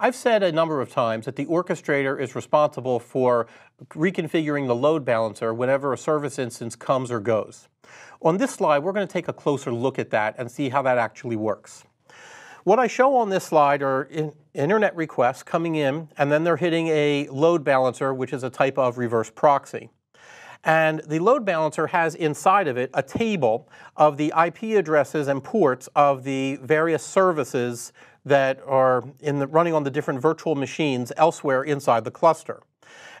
I've said a number of times that the orchestrator is responsible for reconfiguring the load balancer whenever a service instance comes or goes. On this slide, we're going to take a closer look at that and see how that actually works. What I show on this slide are in internet requests coming in, and then they're hitting a load balancer, which is a type of reverse proxy. And the load balancer has inside of it a table of the IP addresses and ports of the various services that are the, running on the different virtual machines elsewhere inside the cluster.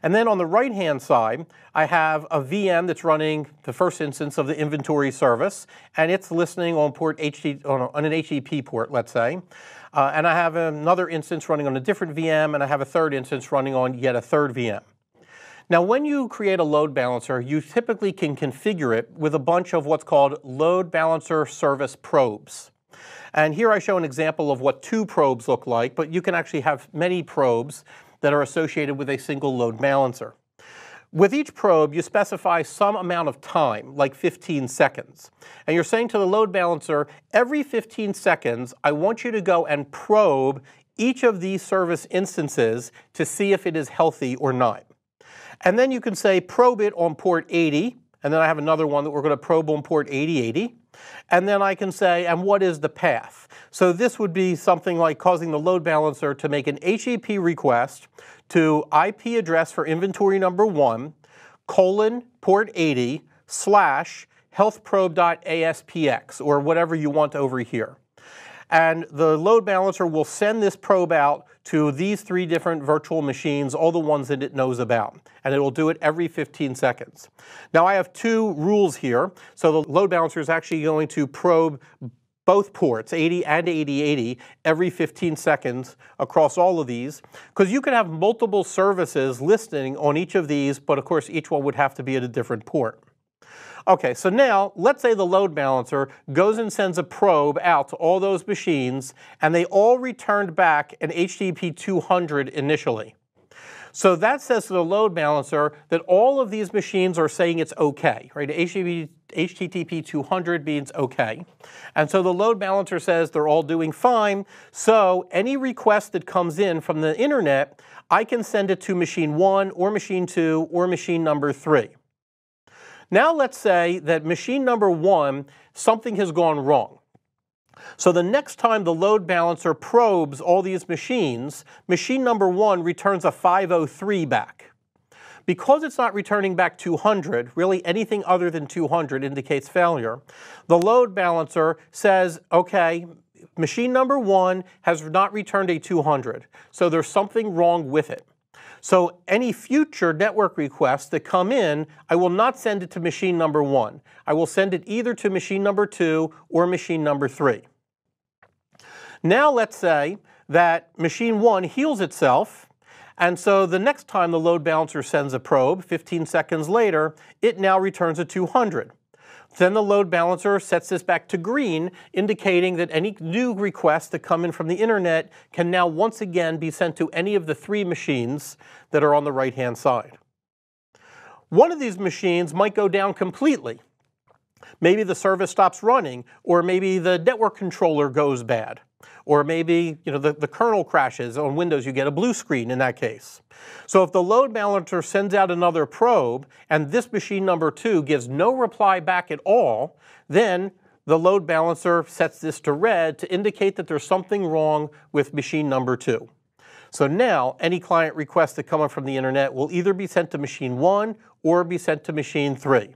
And then on the right-hand side, I have a VM that's running the first instance of the inventory service, and it's listening on port HD, on, an HTTP port, let's say. Uh, and I have another instance running on a different VM, and I have a third instance running on yet a third VM. Now, when you create a load balancer, you typically can configure it with a bunch of what's called load balancer service probes. And here I show an example of what two probes look like, but you can actually have many probes that are associated with a single load balancer. With each probe, you specify some amount of time, like 15 seconds. And you're saying to the load balancer, every 15 seconds, I want you to go and probe each of these service instances to see if it is healthy or not. And then you can say probe it on port 80, and then I have another one that we're going to probe on port 8080. And then I can say, and what is the path? So this would be something like causing the load balancer to make an HTTP request to IP address for inventory number one, colon, port 80, slash, healthprobe.aspx, or whatever you want over here. And the load balancer will send this probe out to these three different virtual machines, all the ones that it knows about. And it will do it every 15 seconds. Now I have two rules here. So the load balancer is actually going to probe both ports, 80 and 8080, every 15 seconds across all of these, because you could have multiple services listing on each of these, but of course each one would have to be at a different port. Okay, so now let's say the load balancer goes and sends a probe out to all those machines and they all returned back an HTTP 200 initially. So that says to the load balancer that all of these machines are saying it's okay, right? HTTP, HTTP 200 means okay. And so the load balancer says they're all doing fine. So any request that comes in from the internet, I can send it to machine one or machine two or machine number three. Now let's say that machine number one, something has gone wrong. So the next time the load balancer probes all these machines, machine number one returns a 503 back. Because it's not returning back 200, really anything other than 200 indicates failure, the load balancer says, okay, machine number one has not returned a 200, so there's something wrong with it. So any future network requests that come in, I will not send it to machine number one. I will send it either to machine number two or machine number three. Now let's say that machine one heals itself, and so the next time the load balancer sends a probe, 15 seconds later, it now returns a 200. Then the load balancer sets this back to green, indicating that any new requests that come in from the internet can now once again be sent to any of the three machines that are on the right-hand side. One of these machines might go down completely. Maybe the service stops running, or maybe the network controller goes bad. Or maybe you know, the, the kernel crashes on Windows, you get a blue screen in that case. So if the load balancer sends out another probe and this machine number two gives no reply back at all, then the load balancer sets this to red to indicate that there's something wrong with machine number two. So now any client requests that come up from the internet will either be sent to machine one or be sent to machine three.